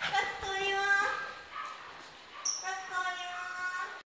That's